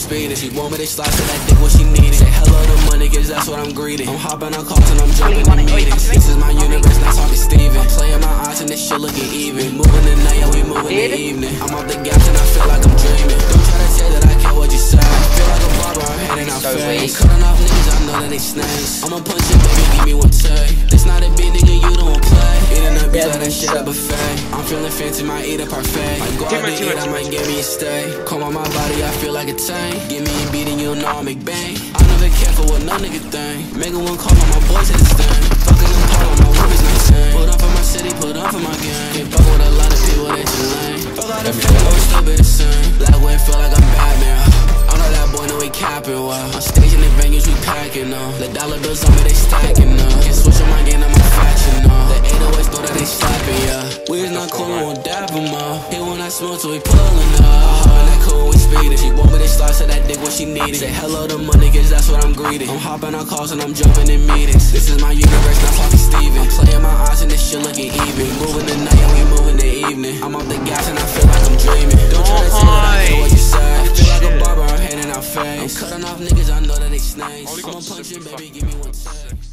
speeding. She want me to slide to that dick what she needed. Say hello to money, cause that's what I'm greeting. I'm hopping on calls and I'm jumping in meetings. This is my universe, not talking Steven. I'm playing my odds and this shit looking even. Moving the night, yeah, we moving the evening. I'm off the gas and I feel like I'm dreaming. Don't try to say that I care what you say. Feel like a barber, I'm heading out So weak. Cutting off niggas, I know that they snakes. I'ma punch it, baby, give me one take. This not a buffet. I'm feeling fancy, might eat a parfait. Might go out to eat, I might get me a stay. Come on my body, I feel like a tank. Give me a beat and you'll know I make bang. I never care for what no nigga think. Make one call on my boys at the stand. Fucking them call on my women's not same. Put up for my city, put up for my gang. Can't fuck with a lot of people that you lame. Fuck all the fame, but we still be the same. Black way feel like I'm Batman. I'm not that boy, know we capping well. On stage in the venues, we packing up. The dollar bills on me, they stacking up. Can't switch on dab him up. Hit when I smoke, so he pulling up. Hard that cool, we speeding. She want me to slice so that dick what she needed. Say hello to money, cause that's what I'm greeting. I'm hopping on calls and I'm jumping in meetings. This is my universe, not Sloppy Steven. Playing my eyes and this shit looking even. Moving the night, and we moving the evening. I'm off the gas and I feel like I'm dreaming. Don't try to tell that I feel what you say. I feel like a barber, I'm handing out face. I'm cutting off niggas, I know that they snakes. I'm punching, baby, give me one sec.